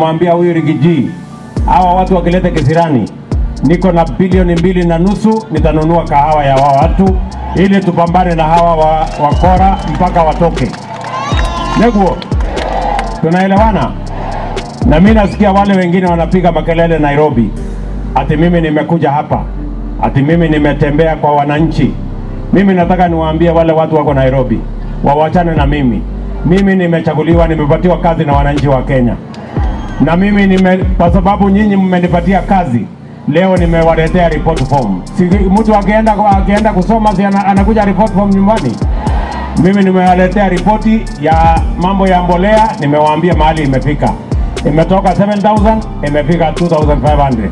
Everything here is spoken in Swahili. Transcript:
Mwambia huyu Rigiji, hawa watu wakilete kisirani, niko na bilioni mbili na nusu, nitanunua kahawa ya hawa watu ili tupambane na hawa wa, wakora mpaka watoke. Neguo, tunaelewana? Na mimi nasikia wale wengine wanapiga makelele Nairobi, ati mimi nimekuja hapa, ati mimi nimetembea kwa wananchi. Mimi nataka niwaambie wale watu wako Nairobi wawachane na mimi. Mimi nimechaguliwa, nimepatiwa kazi na wananchi wa Kenya, na mimi nime, kwa sababu nyinyi mmenipatia kazi leo nimewaletea report form. Si mtu akienda akienda kusoma si anakuja report form nyumbani. Mimi nimewaletea ripoti ya mambo ya mbolea, nimewaambia mahali imefika, imetoka 7000 imefika 2500.